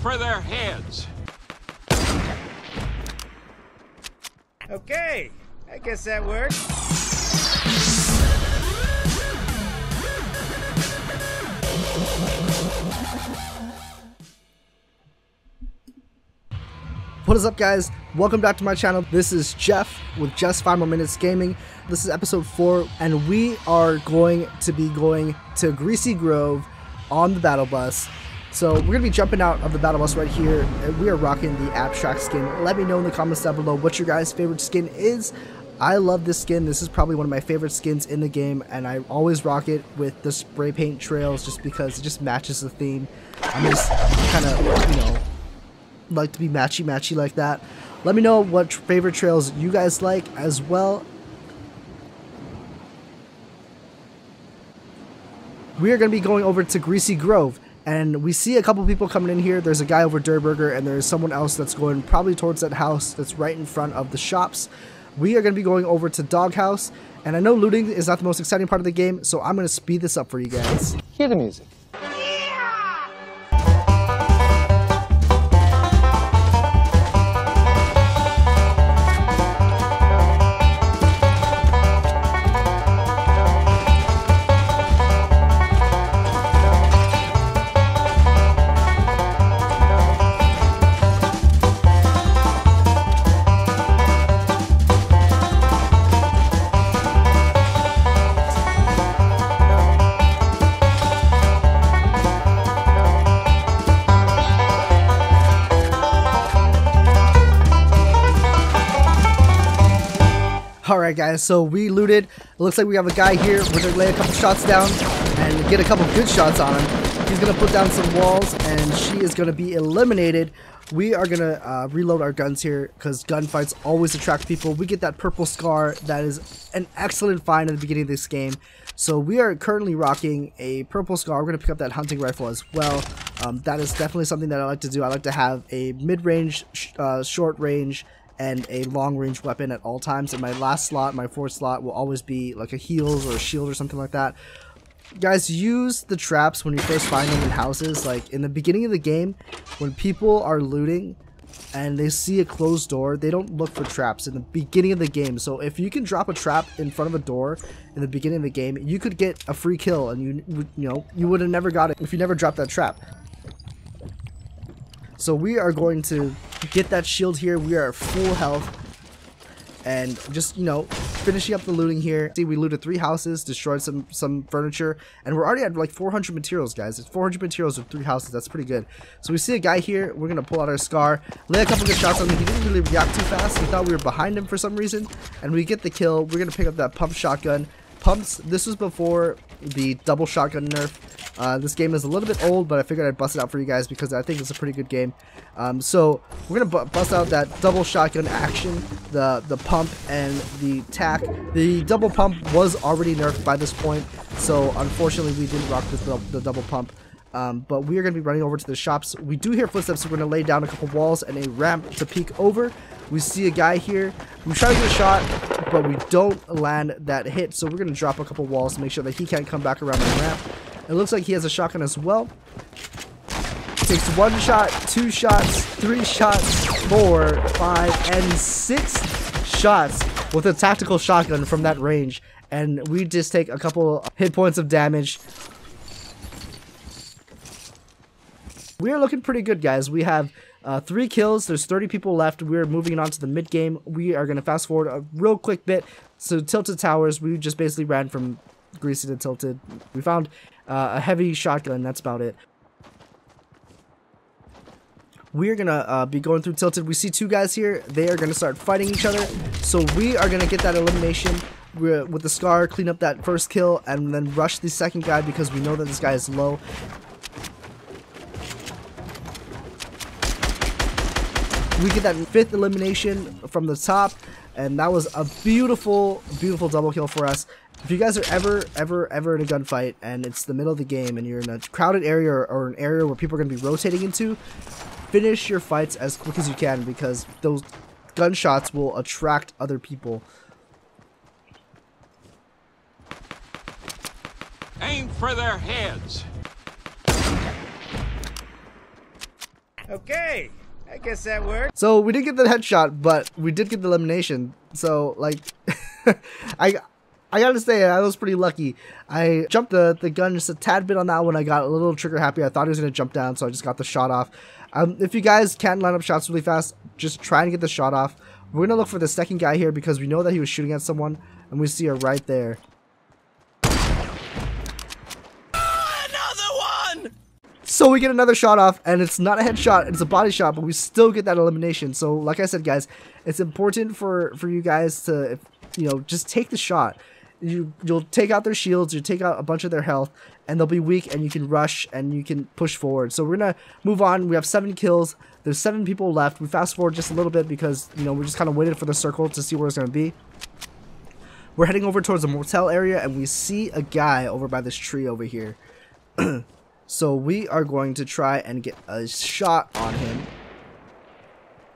for their heads. Okay, I guess that worked. What is up guys? Welcome back to my channel. This is Jeff with Just 5 More Minutes Gaming. This is episode 4 and we are going to be going to Greasy Grove on the battle bus. So we're going to be jumping out of the battle bus right here we are rocking the Abstrakt skin. Let me know in the comments down below what your guys favorite skin is. I love this skin. This is probably one of my favorite skins in the game and I always rock it with the spray paint trails just because it just matches the theme. I'm just kind of, you know, like to be matchy matchy like that. Let me know what favorite trails you guys like as well. We are going to be going over to Greasy Grove and we see a couple people coming in here. There's a guy over Durrr Burger and there's someone else that's going probably towards that house that's right in front of the shops. We are going to be going over to Doghouse and I know looting is not the most exciting part of the game so I'm going to speed this up for you guys. Hear the music. Alright guys, so we looted. It looks like we have a guy here. We're going to lay a couple shots down and get a couple good shots on him. He's going to put down some walls and she is going to be eliminated. We are going to uh, reload our guns here because gunfights always attract people. We get that purple scar that is an excellent find at the beginning of this game. So we are currently rocking a purple scar. We're going to pick up that hunting rifle as well. Um, that is definitely something that I like to do. I like to have a mid-range, sh uh, short range, and a long range weapon at all times. And my last slot my fourth slot will always be like a heals or a shield or something like that. Guys use the traps when you first find them in houses. Like in the beginning of the game when people are looting and they see a closed door they don't look for traps in the beginning of the game. So if you can drop a trap in front of a door in the beginning of the game you could get a free kill and you you know you would have never got it if you never dropped that trap so we are going to get that shield here. We are full health. And just, you know, finishing up the looting here. See, we looted three houses, destroyed some some furniture, and we're already at like 400 materials, guys. It's 400 materials with three houses. That's pretty good. So we see a guy here. We're going to pull out our Scar, lay a couple good shots on him. He didn't really react too fast. He thought we were behind him for some reason, and we get the kill. We're going to pick up that pump shotgun. Pumps, this was before the double shotgun nerf. Uh, this game is a little bit old, but I figured I'd bust it out for you guys because I think it's a pretty good game. Um, so we're gonna bust out that double shotgun action, the the pump and the tack. The double pump was already nerfed by this point, so unfortunately we didn't rock the, the double pump. Um, but we are going to be running over to the shops. We do hear footsteps, so we're going to lay down a couple walls and a ramp to peek over. We see a guy here. We try to get a shot, but we don't land that hit, so we're going to drop a couple walls to make sure that he can't come back around the ramp. It looks like he has a shotgun as well. Takes one shot, two shots, three shots, four, five, and six shots with a tactical shotgun from that range. And we just take a couple hit points of damage. We are looking pretty good, guys. We have uh, three kills. There's 30 people left. We're moving on to the mid game. We are going to fast forward a real quick bit. So Tilted Towers, we just basically ran from Greasy to Tilted. We found uh, a heavy shotgun. That's about it. We are going to uh, be going through Tilted. We see two guys here. They are going to start fighting each other. So we are going to get that elimination we're, with the Scar, clean up that first kill, and then rush the second guy because we know that this guy is low. we get that fifth elimination from the top and that was a beautiful beautiful double kill for us if you guys are ever ever ever in a gunfight and it's the middle of the game and you're in a crowded area or, or an area where people are going to be rotating into finish your fights as quick as you can because those gunshots will attract other people Aim for their heads. Okay, I guess that worked. So we didn't get the headshot, but we did get the elimination. So like, I I gotta say I was pretty lucky. I jumped the the gun just a tad bit on that one. I got a little trigger happy. I thought he was gonna jump down, so I just got the shot off. Um, if you guys can't line up shots really fast, just try and get the shot off. We're gonna look for the second guy here because we know that he was shooting at someone, and we see her right there. So we get another shot off, and it's not a headshot, it's a body shot, but we still get that elimination. So, like I said, guys, it's important for for you guys to, you know, just take the shot. You you'll take out their shields, you take out a bunch of their health, and they'll be weak, and you can rush and you can push forward. So we're gonna move on. We have seven kills. There's seven people left. We fast forward just a little bit because you know we just kind of waited for the circle to see where it's gonna be. We're heading over towards the motel area, and we see a guy over by this tree over here. So we are going to try and get a shot on him.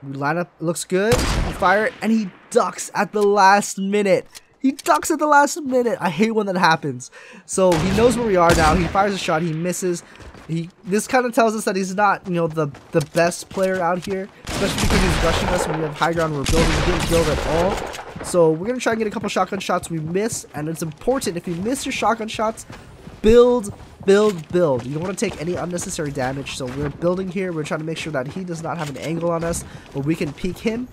We line up, looks good, we fire and he ducks at the last minute. He ducks at the last minute. I hate when that happens. So he knows where we are now. He fires a shot, he misses. He this kind of tells us that he's not, you know, the the best player out here, especially because he's rushing us when we have high ground. We're building, we didn't build at all. So we're gonna try and get a couple shotgun shots. We miss, and it's important if you miss your shotgun shots, build build, build. You don't want to take any unnecessary damage, so we're building here. We're trying to make sure that he does not have an angle on us, but we can peek him.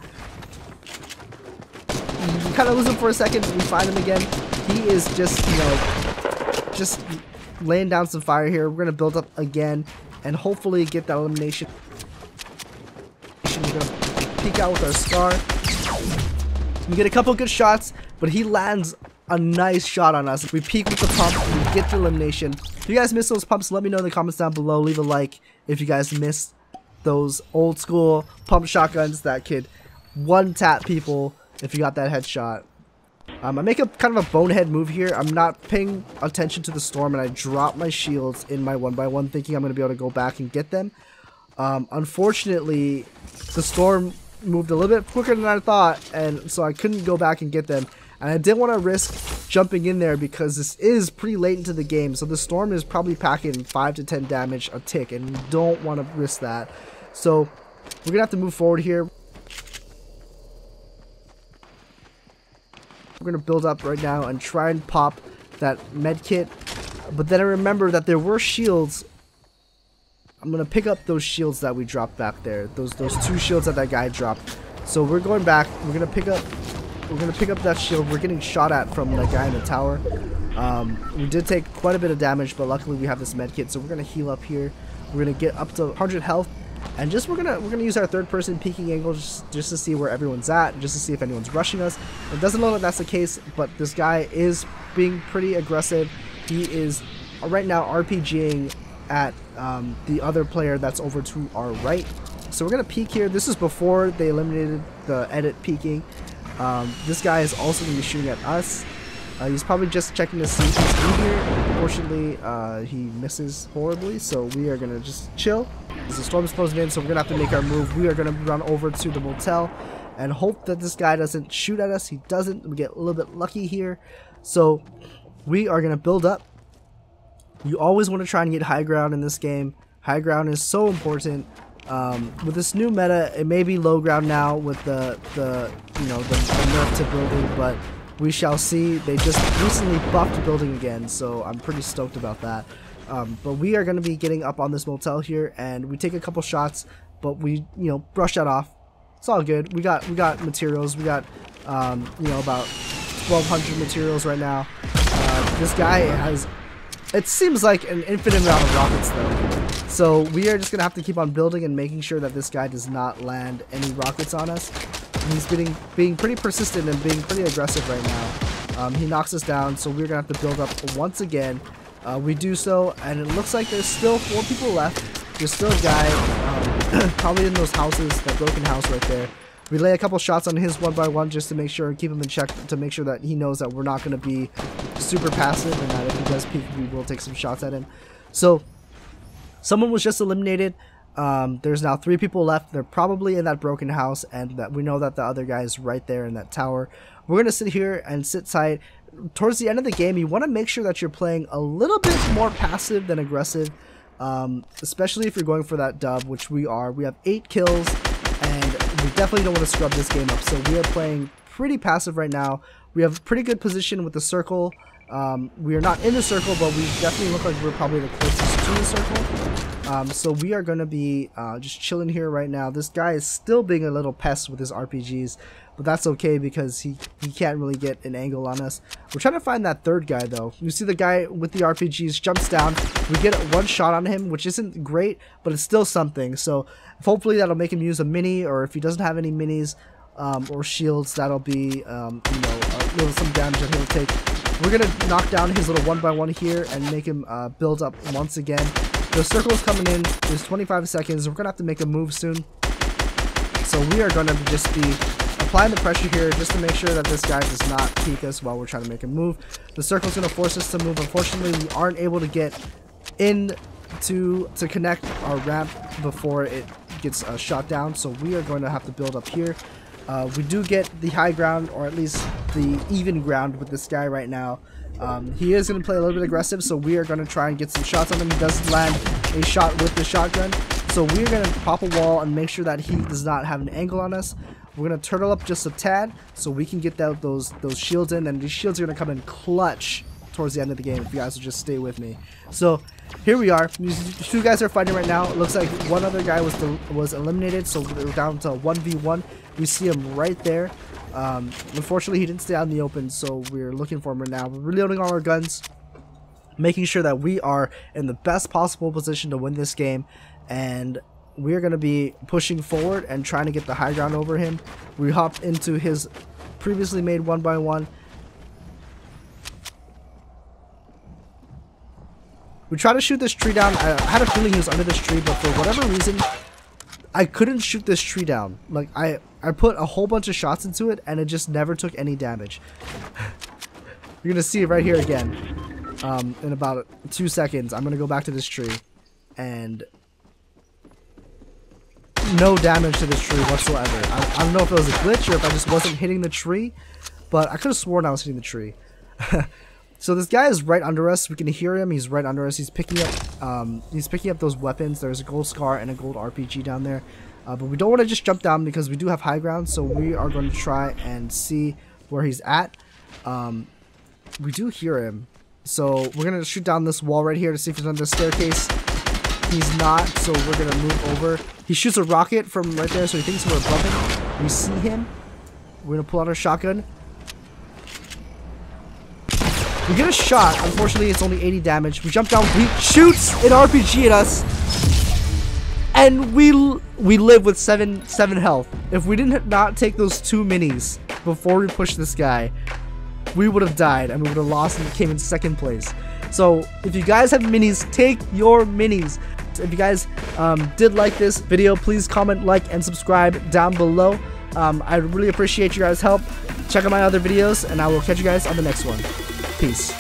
We kind of lose him for a second, we find him again. He is just, you know, just laying down some fire here. We're going to build up again and hopefully get that elimination. We're going to peek out with our scar. We get a couple good shots, but he lands a nice shot on us. We peek with the pump, we get the elimination. If you guys missed those pumps, let me know in the comments down below. Leave a like if you guys missed those old school pump shotguns that could one tap people if you got that headshot. Um, I make a kind of a bonehead move here. I'm not paying attention to the storm and I drop my shields in my one by one thinking I'm going to be able to go back and get them. Um, unfortunately, the storm moved a little bit quicker than I thought and so I couldn't go back and get them. And I didn't want to risk jumping in there because this is pretty late into the game. So the storm is probably packing 5 to 10 damage a tick. And we don't want to risk that. So we're going to have to move forward here. We're to build up right now and try and pop that med kit. But then I remember that there were shields I'm gonna pick up those shields that we dropped back there. Those those two shields that that guy dropped. So we're going back. We're gonna pick up we're to pick up that shield. We're getting shot at from the guy in the tower. Um, we did take quite a bit of damage, but luckily we have this med kit, so we're to heal up here. We're to get up to 100 health. And just we're gonna we're gonna use our third person peeking angle just, just to see where everyone's at, just to see if anyone's rushing us. It doesn't look like that's the case, but this guy is being pretty aggressive. He is right now RPGing at um, the other player that's over to our right. So we're gonna peek here. This is before they eliminated the edit peeking. Um, this guy is also to be shooting at us. Uh, he's probably just checking to see if he's in here. Unfortunately, uh, he misses horribly, so we are going to just chill. The storm is closing in, so we're going to have to make our move. We are going to run over to the motel and hope that this guy doesn't shoot at us. He doesn't. We get a little bit lucky here. So we are going to build up. You always want to try and get high ground in this game. High ground is so important. Um, with this new meta, it may be low ground now with the, the you know, the, the nerf to building, but we shall see. They just recently buffed building again, so I'm pretty stoked about that. Um, but we are going to be getting up on this motel here, and we take a couple shots, but we, you know, brush that off. It's all good. We got we got materials. We got, um, you know, about 1,200 materials right now. Uh, this guy has, it seems like an infinite amount of rockets though. So we are just going to have to keep on building and making sure that this guy does not land any rockets on us. He's being, being pretty persistent and being pretty aggressive right now. Um, he knocks us down, so we're going to have to build up once again. Uh, we do so, and it looks like there's still four people left. There's still a guy, um, probably in those houses, that broken house right there. We lay a couple shots on his one by one just to make sure, and keep him in check, to make sure that he knows that we're not going to be super passive and that if he does peek, we will take some shots at him. So Someone was just eliminated. Um, there's now three people left. They're probably in that broken house, and that we know that the other guy is right there in that tower. We're gonna sit here and sit tight. Towards the end of the game, you want to make sure that you're playing a little bit more passive than aggressive. um, especially if you're going for that dub, which we are. We have eight kills, and we definitely don't want to scrub this game up. So we are playing pretty passive right now. We have pretty good position with the circle. Um, we are not in the circle, but we definitely look like we're probably the closest Um, so we are going to be uh, just chilling here right now. This guy is still being a little pest with his RPGs, but that's okay because he, he can't really get an angle on us. We're trying to find that third guy though. You see the guy with the RPGs jumps down. We get one shot on him, which isn't great, but it's still something. So hopefully that'll make him use a mini, or if he doesn't have any minis um, or shields, that'll be um, you know a little some damage that he'll take. We're going to knock down his little one by one here and make him uh, build up once again. The circle is coming in. There's 25 seconds. We're going to have to make a move soon. So we are going to just be applying the pressure here just to make sure that this guy does not peek us while we're trying to make a move. The circle is going to force us to move. Unfortunately, we aren't able to get in to, to connect our ramp before it gets uh, shot down. So we are going to have to build up here. Uh, we do get the high ground, or at least the even ground with this guy right now. Um, he is going to play a little bit aggressive, so we are going to try and get some shots on him. He does land a shot with the shotgun, so we're going to pop a wall and make sure that he does not have an angle on us. We're going to turtle up just a tad so we can get that, those, those shields in, and these shields are going to come in clutch towards the end of the game if you guys will just stay with me. So here we are. These two guys are fighting right now. It looks like one other guy was was eliminated, so we're down to 1v1. We see him right there. Um, unfortunately, he didn't stay out in the open, so we're looking for him right now. We're reloading all our guns, making sure that we are in the best possible position to win this game, and we're going to be pushing forward and trying to get the high ground over him. We hopped into his previously made one by one. We tried to shoot this tree down. I had a feeling he was under this tree, but for whatever reason, I couldn't shoot this tree down. Like, I, I put a whole bunch of shots into it, and it just never took any damage. You're going to see it right here again. Um, in about two seconds, I'm going to go back to this tree. And no damage to this tree whatsoever. I, I don't know if it was a glitch or if I just wasn't hitting the tree. But I could have sworn I was hitting the tree. So this guy is right under us. We can hear him. He's right under us. He's picking up um, he's picking up those weapons. There's a gold scar and a gold RPG down there. Uh, but we don't want to just jump down because we do have high ground. So we are going to try and see where he's at. Um, we do hear him. So we're going to shoot down this wall right here to see if he's under the staircase. He's not, so we're going to move over. He shoots a rocket from right there, so he thinks we're above him. We see him. We're going to pull out our shotgun. We get a shot. Unfortunately, it's only 80 damage. We jump down. He shoots an RPG at us. And we we live with 7 7 health. If we didn't not take those two minis before we pushed this guy, we would have died and we would have lost and came in second place. So if you guys have minis, take your minis. If you guys um, did like this video, please comment, like, and subscribe down below. Um, I really appreciate you guys' help. Check out my other videos, and I will catch you guys on the next one. Peace.